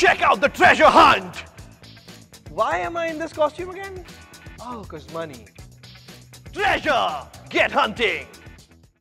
check out the treasure hunt! Why am I in this costume again? Oh, because money. Treasure! Get hunting!